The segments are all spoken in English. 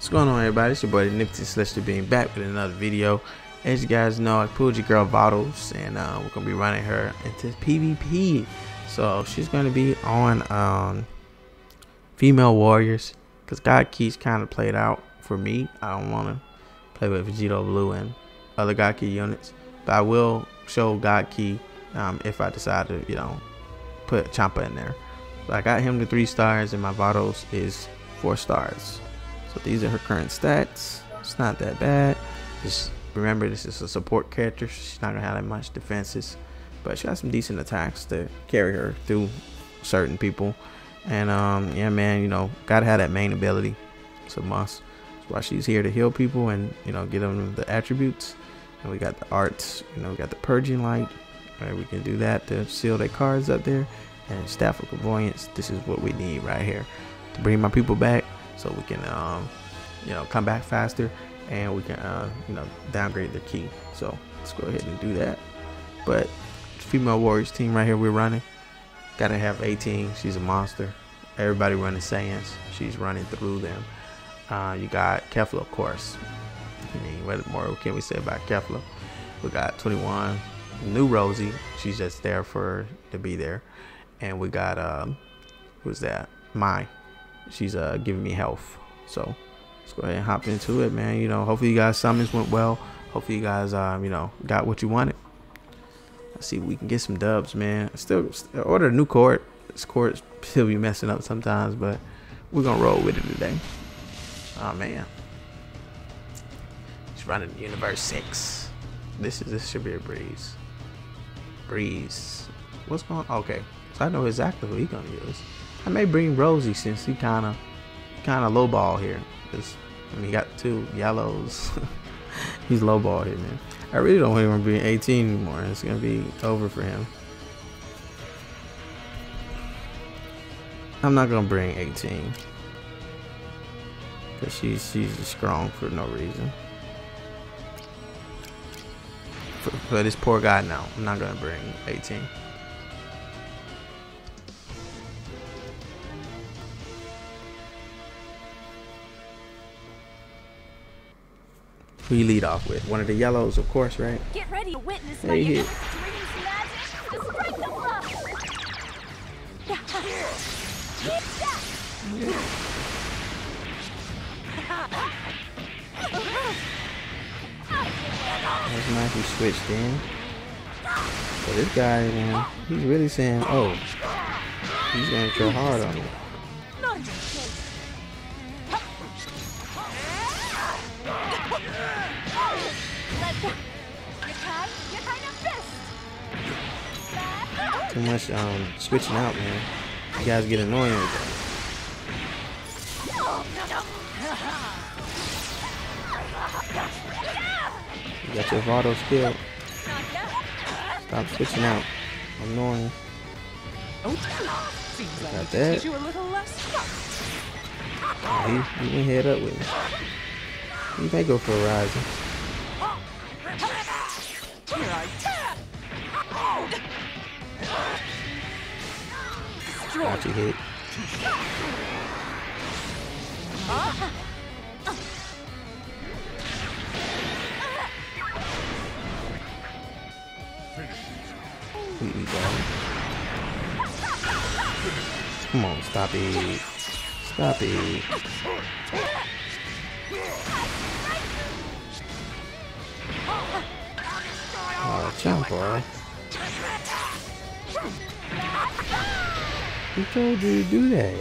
What's going on everybody? It's your boy Nipsey Celestial being back with another video. As you guys know, I pulled your girl Vados and uh, we're gonna be running her into PvP. So she's gonna be on um, female warriors because God Ki's kind of played out for me. I don't want to play with Vegito Blue and other God Ki units, but I will show God Key um, if I decide to, you know, put Champa in there. So I got him to three stars and my Vados is four stars. So these are her current stats. It's not that bad. Just remember this is a support character. She's not gonna have that much defenses, but she has some decent attacks to carry her through certain people. And um, yeah, man, you know, gotta have that main ability. It's a must. That's why she's here to heal people and you know give them the attributes. And we got the arts. You know, we got the purging light. Right, we can do that to seal their cards up there. And staff of clairvoyance. This is what we need right here to bring my people back so we can um, you know come back faster and we can uh, you know downgrade their key. So let's go ahead and do that. But female warriors team right here we're running. Gotta have 18 she's a monster. Everybody running Saiyans. She's running through them. Uh, you got Kefla of course. I mean what more can we say about Kefla? We got 21 new Rosie. She's just there for to be there. And we got um who's that? Mai she's uh giving me health. So let's go ahead and hop into it, man. You know, hopefully you guys summons went well. Hopefully you guys um, you know, got what you wanted. Let's see if we can get some dubs, man. Still, still order a new court. This court still be messing up sometimes, but we're gonna roll with it today. Oh man. He's running universe six. This is this should be a breeze. Breeze. What's going? Okay. So I know exactly who he's gonna use. I may bring Rosie since he kind of kind of lowball here. Cause I mean, he got two yellows. He's lowball here, man. I really don't want him to be 18 anymore. It's gonna be over for him. I'm not gonna bring 18 because she's she's strong for no reason. For, for this poor guy now, I'm not gonna bring 18. Who you lead off with? One of the yellows, of course, right? Get ready to witness Hey, my here. dreams magic to strike the blow. That's nice he switched in. But this guy, man, he's really saying, oh, he's gonna try hard on me. Too much um switching out, man. You guys get annoying with that. You got your Vado skill. Stop switching out. Annoying. Got that. teach you a little less. Oh, he, he went head up with me. He may go for a rising. Got you hit. Completely down. Come on, stop it. Stop it. Oh, jump, boy. Who told you to do that?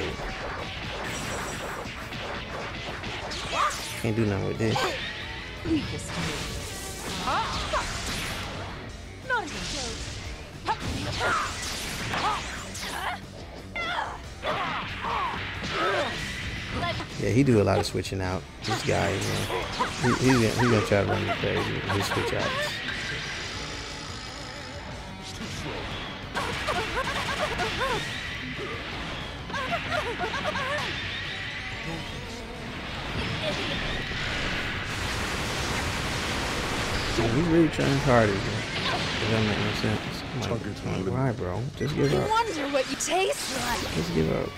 Can't do nothing with this. Yeah, he do a lot of switching out. This guy, you know, he, he's, gonna, try to run me crazy his switch outs. trying. That don't make no sense. Why, bro? Just give up. Wonder what you taste like. Just give up.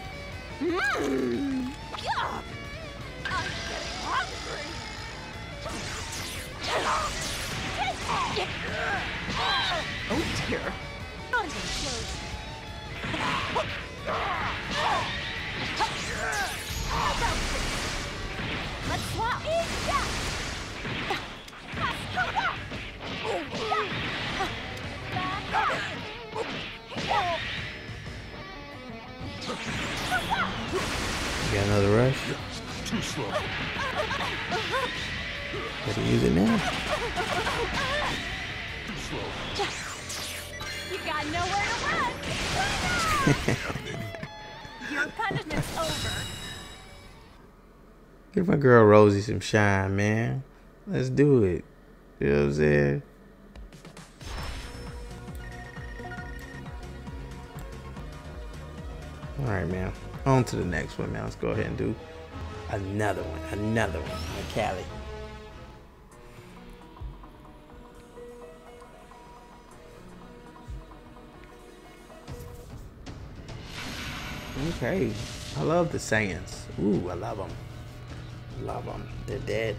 Mmm. Oh dear. Another rush? Too slow. Better use it now. Too slow. You got nowhere to run. Your punishment's over. Give my girl Rosie some shine, man. Let's do it. You know what I'm saying? All right, man. On to the next one, man. Let's go ahead and do another one. Another one. McCallie. Okay. I love the Saiyans. Ooh, I love them. Love them. They're dead.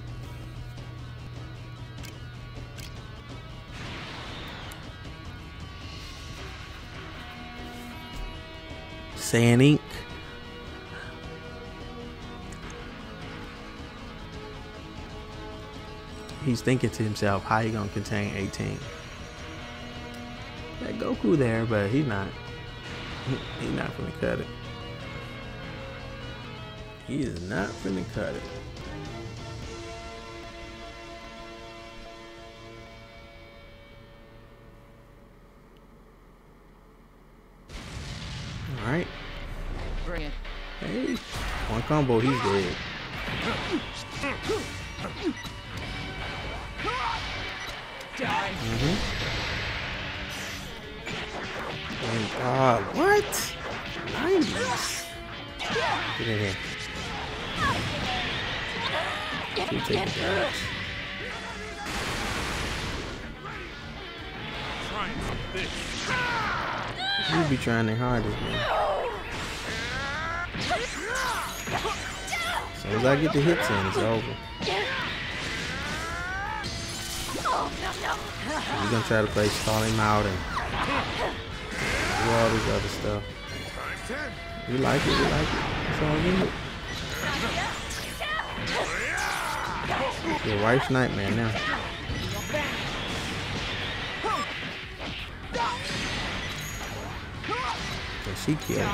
Saiyan He's thinking to himself, how you gonna contain 18? That Goku there, but he's not. He's not gonna cut it. He is not gonna cut it. Alright. Bring it. Hey. One combo, he's dead. Die. Thank God. What? Nice. Get in here. You take the. Trying. You be trying their hardest, man. As soon as I get the hits in, it's over. You're gonna try to play stall him out and do all this other stuff. You like it, you like it. It's all good. Your wife's nightmare now. And she killed.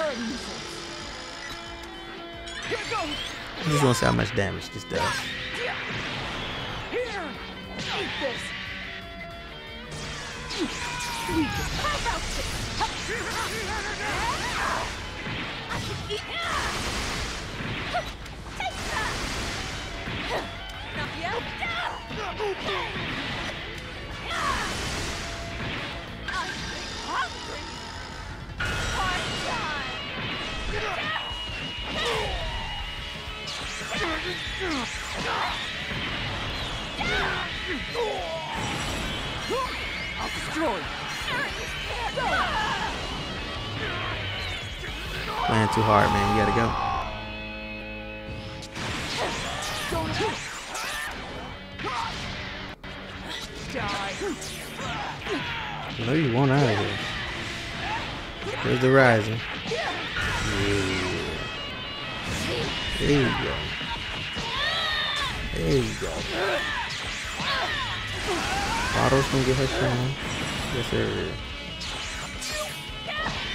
I just want to see how much damage this does. This. I'll destroy. Playing too hard, man. You gotta go. Die. Know you want out of here. There's the rising. Yeah. There you go. There you go. Vados gonna get her. Yes, sir.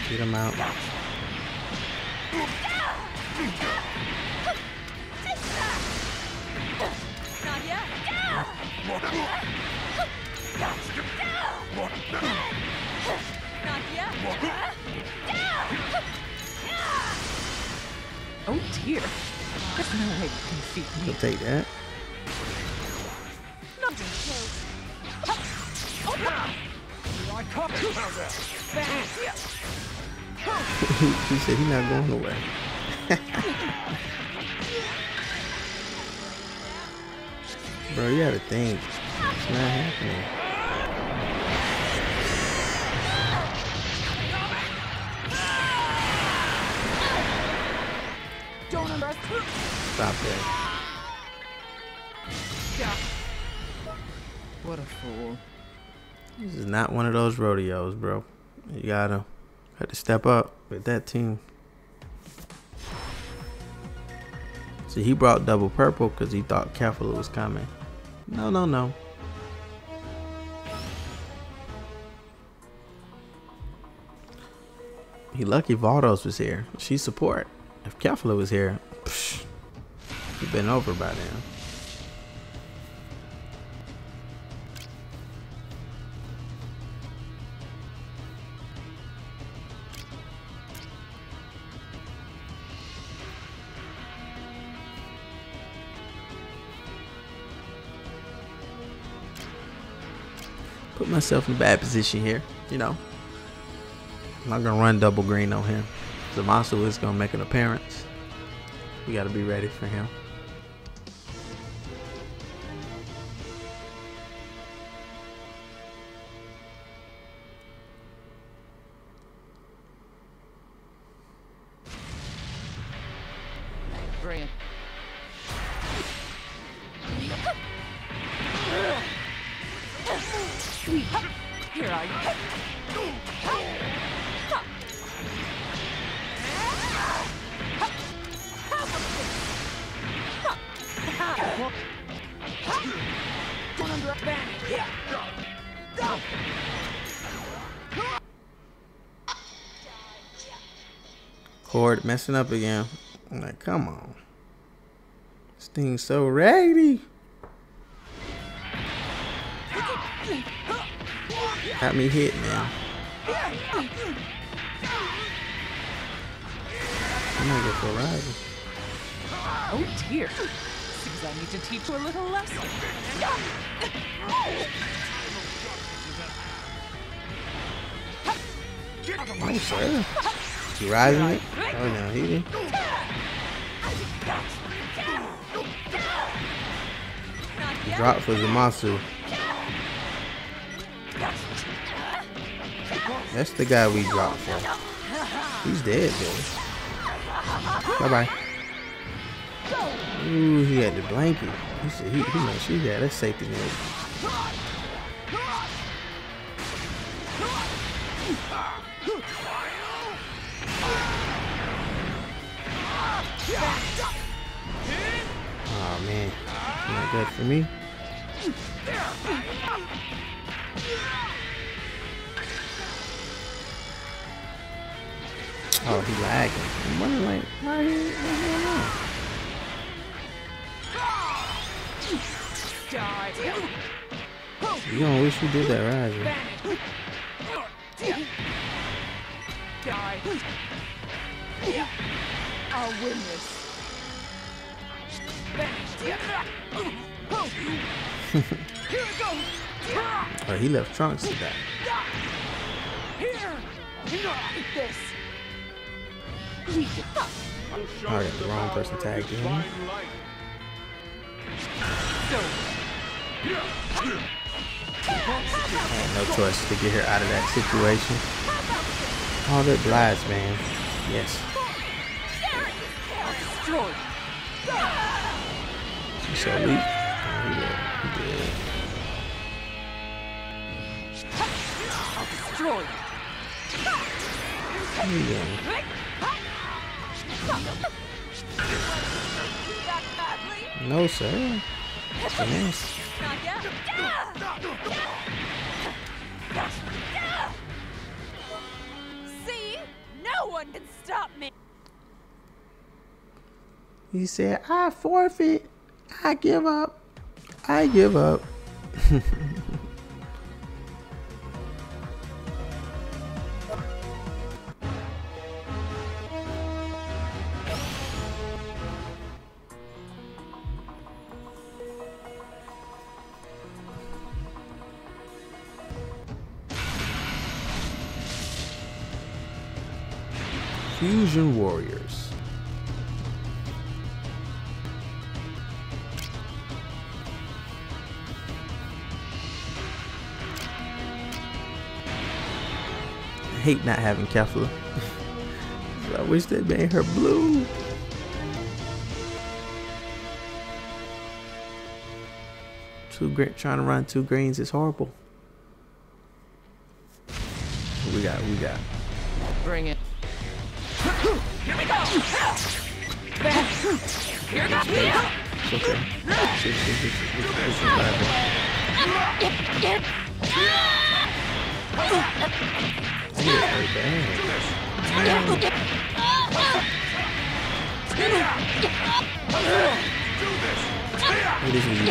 Get him out. Not yet. Not yet. Oh dear. There's no way you can defeat me. He'll take that. He said he's not going away. Bro, you gotta think. It's not happening. Stop that. What a fool. This is not one of those rodeos, bro. You gotta have to step up with that team. See, he brought double purple because he thought Kefla was coming. No, no, no. He lucky Vados was here. She support. If Kefla was here, psh, he'd been over by then. Put myself in a bad position here, you know. I'm not gonna run double green on him. Zamasu is gonna make an appearance. We gotta be ready for him. Cord messing up again. I'm like, come on. This thing's so raggedy. Got me hit, man. I'm gonna go for a. Oh dear. Seems I need to teach you a little lesson. Oh, sir. He rising it? Oh, no, he didn't. He dropped for Zamasu. That's the guy we dropped for. He's dead, though. Bye bye. Ooh, he had the blanket. He said he, he knows she got that safety net. Man, not good for me. Oh, he lagging. I'm wondering like, why he, what's going on? You gonna wish you did that. Die. I'll win this. Here it goes. Oh, he left Trunks to die. Here. Eat this. I got the wrong person tagged in. Divine light. So, I no choice to get her out of that situation. Oh, that blast, man. Yes. Destroy. She's so oh, weak. He dead. He dead. Destroy. You doing? That badly? No, sir. Yes. Not yet. See? No one can stop me. He said, I forfeit. I give up. I give up. Fusion Warriors. hate not having Kefla. I wish they made her blue. Two trying to run two greens is horrible.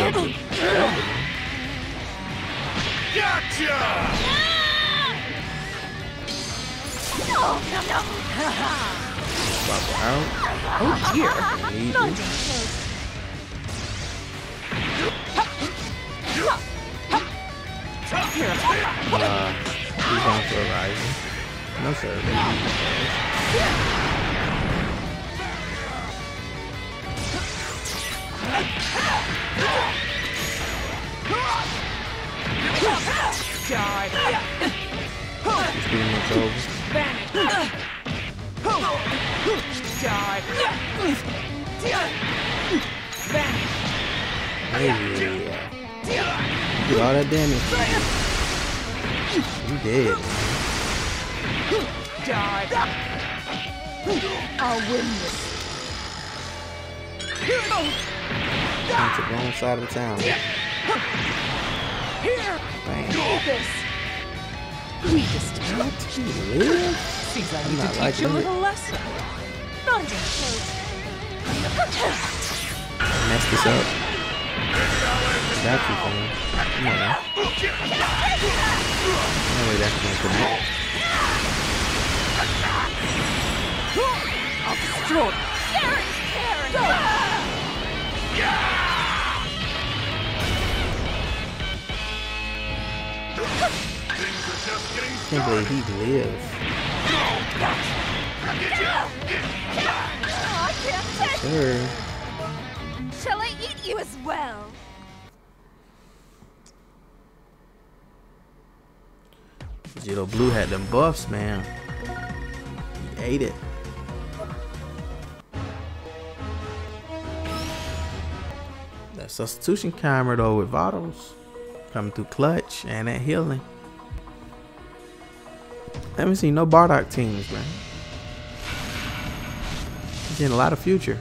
What is he up to? Gotcha! Swap out. Oh dear. Uh, he's going for a rising. No sir. baby. Die. It's pretty. Vanish. Die. Vanish. Yeah. Did all that damage. You did. Die. I'll win this. Went to the wrong side of town. Here. Bam. This. Weakest. What? You live? Seems I I'm need to teach you a little lesson. Thunder. Mess this up. Got you, fam. Come on now. No way that's gonna connect. I'll destroy. Can't believe he lives. Sure. Shall I eat you as well? Jito Blue had them buffs, man. He ate it. That substitution camera though with Vados coming through clutch and that healing. Haven't seen no Bardock teams, man. Getting a lot of future.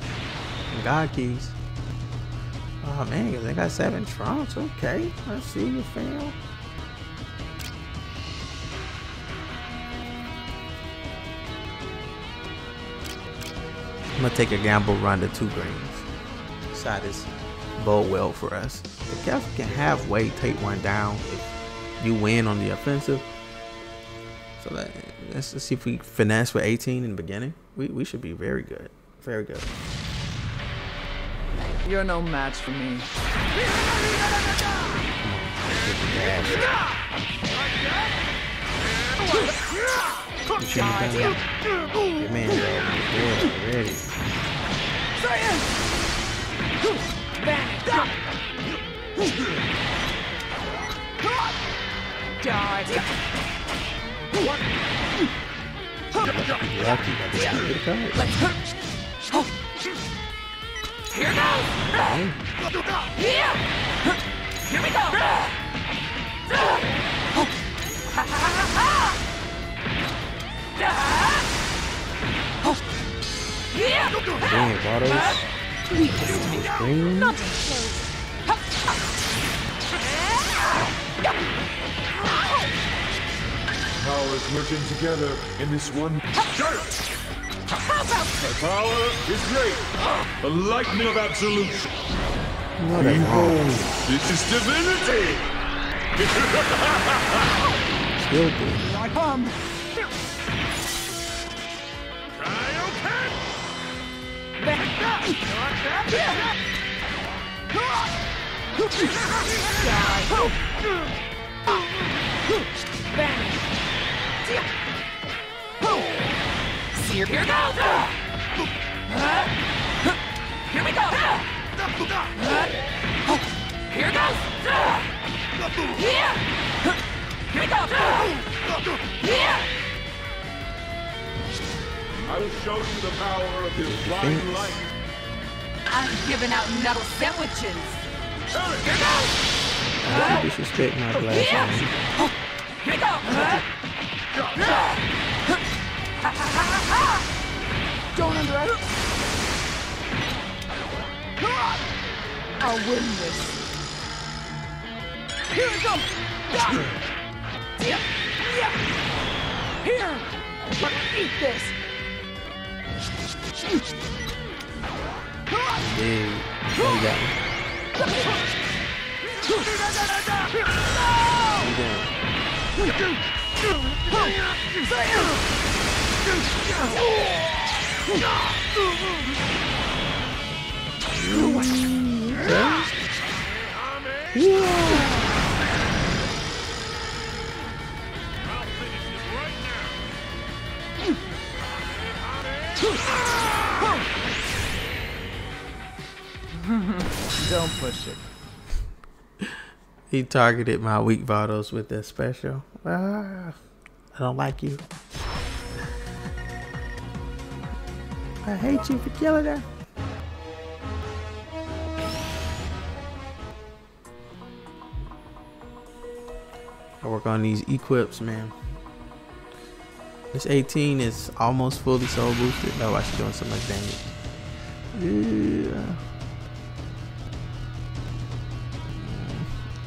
And God keys. Oh man, they got seven trunks. Okay, I see you, fam. I'm gonna take a gamble run to two greens. Side is bold well for us. If Kevin can halfway take one down if you win on the offensive. So that, let's, let's see if we finesse with 18 in the beginning. We, we should be very good. Very good. You're no match for me. You shouldn't have done that. Your man ready. ready. Die. Lucky that they good card. Here goes. Here. We go. Damn, Vados. Green. Thunder shows. Powers merging together in this one. Shut it! My power is great. The lightning of absolution. No, that's wrong. Behold, this is divinity. Still good. I come. Kaioken! Vanish. Here, here goes. Here we go. Here goes. Here. Here we go. Here. I will show you the power of the divine light. I'm giving out metal sandwiches. Here goes. Don't disrespect my glass man. Don't underestimate. I'll win this. Here it comes. Here. Eat this. Dude, you got me. You doing? Don't push it. He targeted my weak vitals with that special. Ah, I don't like you. I hate you for killing her. I work on these equips, man. This 18 is almost fully soul boosted. That's why she's doing so much damage. Yeah.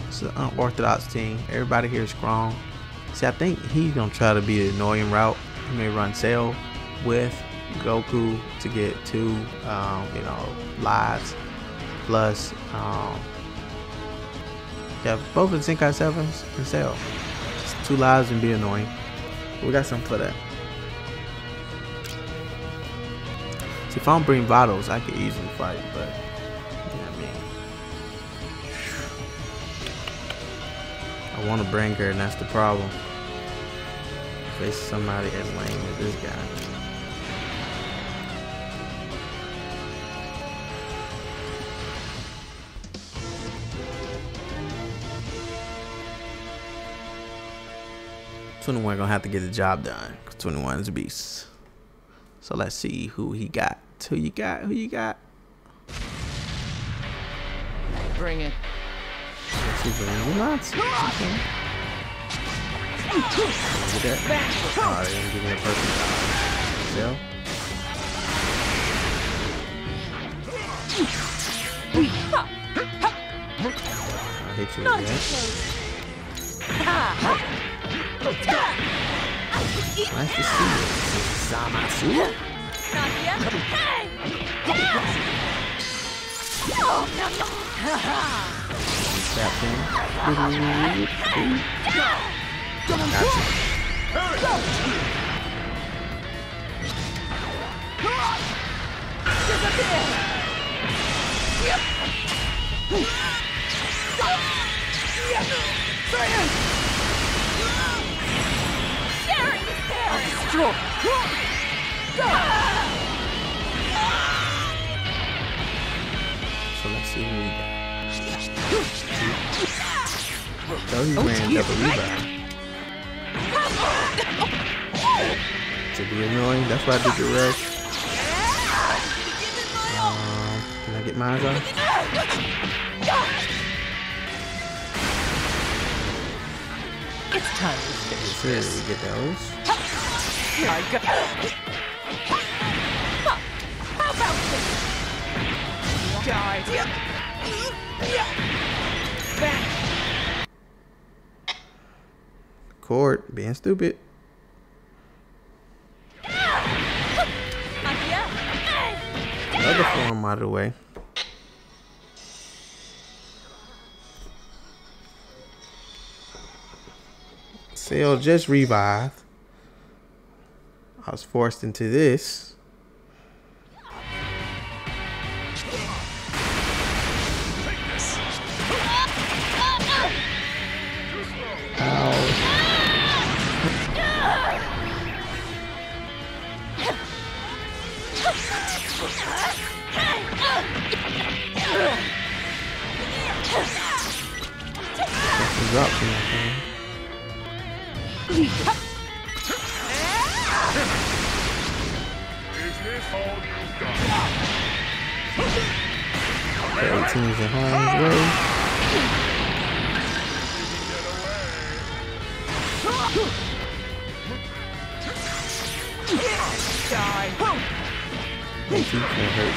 It's an unorthodox team. Everybody here is strong. See, I think he's gonna try to be the annoying route. He may run Cell with Goku to get two, um, you know, lives. Plus, um, yeah, both of the Zenkai Sevens and Cell. Just two lives and be annoying. We got something for that. See, if I don't bring Vados, I could easily fight, but I want to bring her, and that's the problem. Face somebody as lame as this guy. Twenty-one gonna have to get the job done. Twenty-one is a beast. So let's see who he got. Who you got? Who you got? Bring it. There's lots. Okay. Look. Oh, they didn't give me a. Cell. I hit you again. Nice to see you. Zamasu. In. Gotcha. So let's see who we got. So he ran double revive. To be annoying, that's why I did the rush. Um, can I get mine on? It's time to finish Sure, this. we get those. I got. How about this? Die. Court being stupid. Another form out of the way. Cell just revived. I was forced into this. Ow. drops in that thing. The 18 is in harm's way. My teeth can hurt,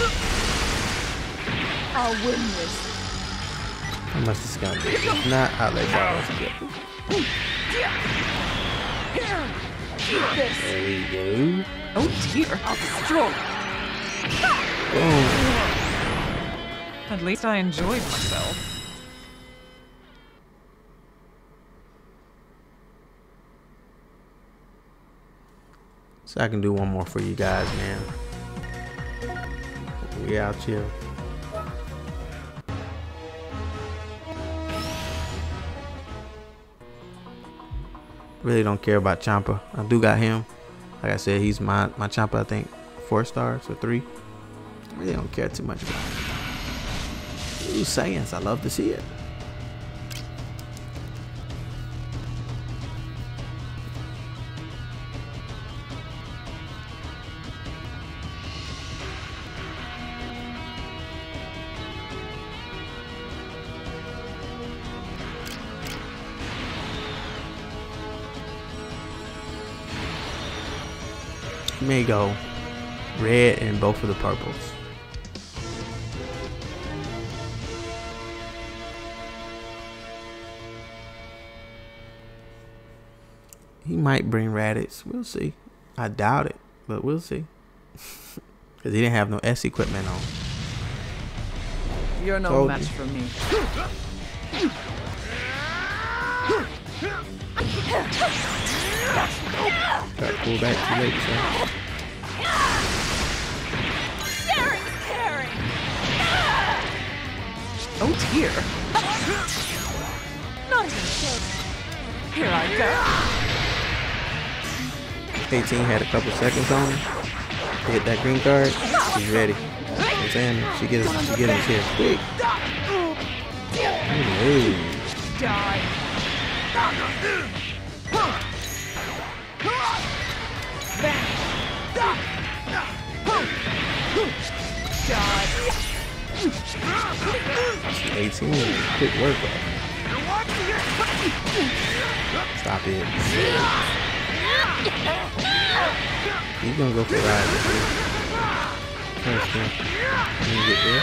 so... I'll win this. How much this gonna be? If not, I'll let y'all else get it. Here. There we go. Oh dear. I'll destroy. Boom. At least I enjoyed myself. So I can do one more for you guys, man. We out here. Really don't care about Champa. I do got him. Like I said, he's my my Champa. I think four stars or three. Really don't care too much about. Him. Ooh, Saiyans. I love to see it. May go red and both of the purples. He might bring Raditz. We'll see. I doubt it, but we'll see. Because he didn't have no S equipment on. You're no Told match you. for me. Got pulled back too late, so. Oh dear. Not even close. Here I go. 18 had a couple seconds on him. Hit that green card. She's ready. You I'm saying? She gets us, she gets us here quick. Ooh. Die. Die. 18 is a quick workout. Stop it. He's gonna go for a ride. First, man. Let me get there.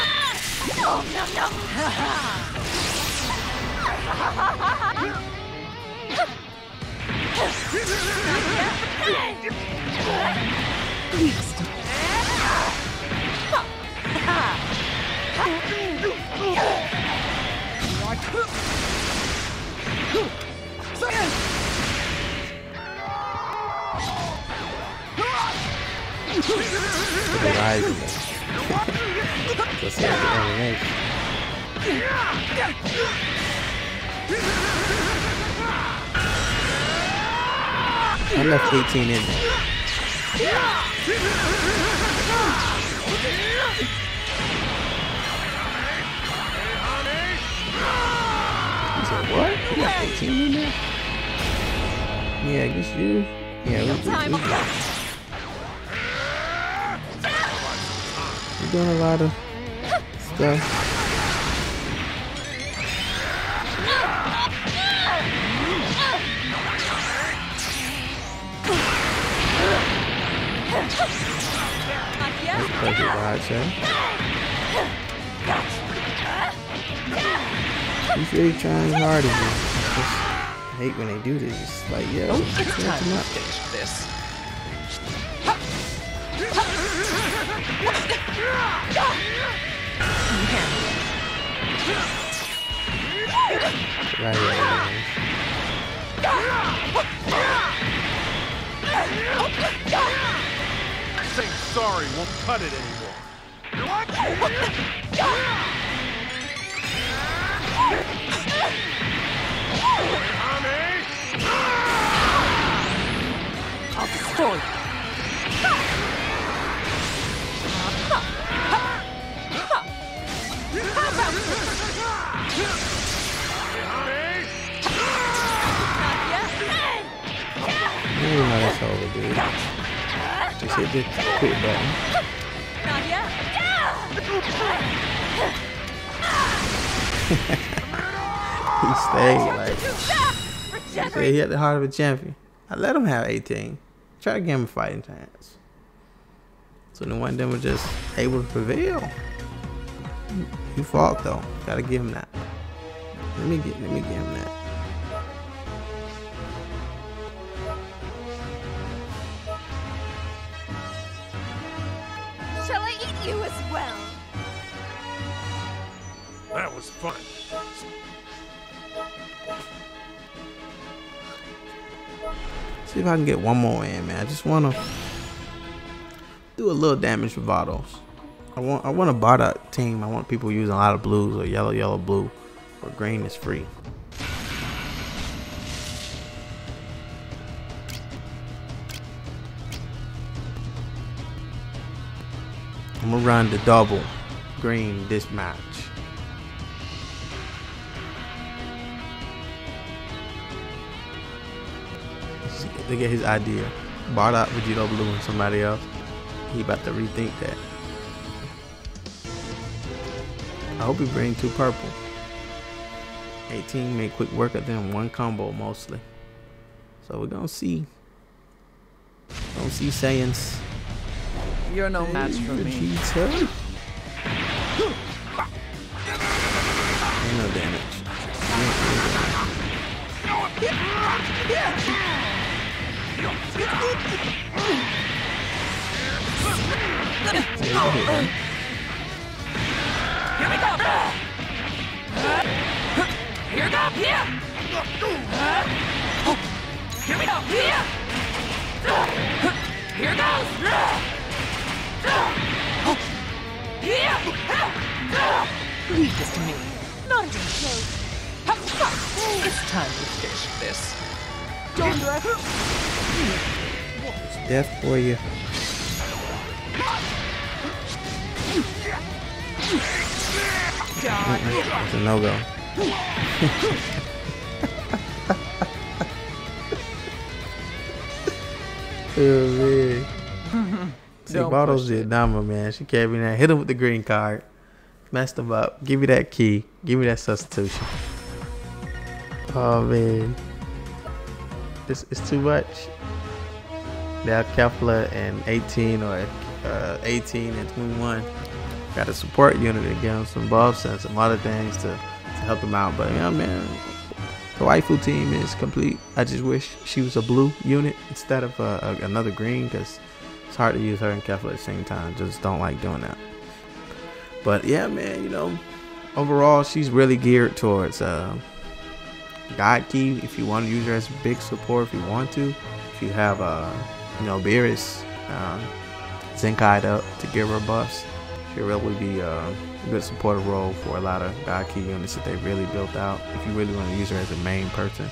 Rising. MMA. I left 18 in there. He said, what? You left 18 in there? Yeah, I guess you. Yeah, we, Time we're doing a lot of stuff. Perfect ride, sir. He's really trying hard again. I just hate when they do this. It's like, yo, Oh, it's snatch time him to up. finish this. Right here, man. Saying sorry won't cut it anymore. I'll destroy you. Not yet. You know that's over, dude. Just hit the quit button. Not yet. he stayed like he he had the heart of a champion. I let him have 18. Try to give him a fighting chance. So the one of them was just able to prevail. He fought though. Gotta give him that. Let me get let me give him that. Shall I eat you as well? That was fun. See if I can get one more in, man. I just wanna do a little damage with Vados. I want I want a Bardock team. I want people using a lot of blues or yellow, yellow, blue, or green is free. I'm gonna run the double green this match. See, get his idea. Bardock, Vegito Blue, and somebody else. He about to rethink that. I hope he bring two purple. 18 make quick work of them, one combo mostly. So we're gonna see. Don't see Saiyans. You're no match for me. Vegeta. Damage. Ain't no damage. Yeah, hit him. Here we go. Here we. Here. Here we go. Here. Here goes. Leave this to me. Not even close. It's time to finish this. It's death for you. It's a no go. oh man. See, Vados push did it. number, man. She carried me that. Hit him with the green card. Messed him up. Give me that key. Give me that substitution. Oh man. It's, it's too much. Now Kefla and 18 or uh, 18 and 21 got a support unit to give them some buffs and some other things to, to help them out. But yeah, man, the waifu team is complete. I just wish she was a blue unit instead of a, another green because it's hard to use her and Kefla at the same time. Just don't like doing that. But yeah, man, you know, overall she's really geared towards uh, God Ki. If you want to use her as big support, if you want to, if you have uh, you know, Beerus, um, Zenkai'd up to give her buffs, she'll really be a good supportive role for a lot of Ki units that they really built out. If you really want to use her as a main person.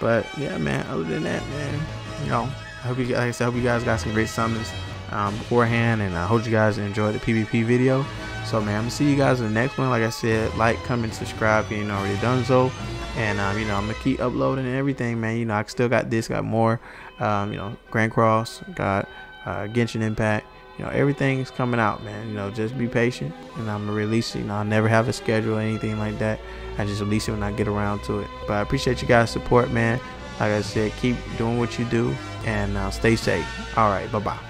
But yeah, man. Other than that, man, you know, I hope you guys, like I said, hope you guys got some great summons um, beforehand, and I hope you guys enjoyed the PvP video. So man, I'm gonna see you guys in the next one. Like I said, like, comment, subscribe if you ain't already done so. And um, you know, I'm gonna keep uploading and everything, man. You know, I still got this, got more. Um, you know, Grand Cross, got uh, Genshin Impact. You know, everything's coming out, man. You know, just be patient, and I'm gonna release. You know, I never have a schedule or anything like that. I just release it when I get around to it. But I appreciate you guys' support, man. Like I said, keep doing what you do and uh, stay safe. All right, bye bye.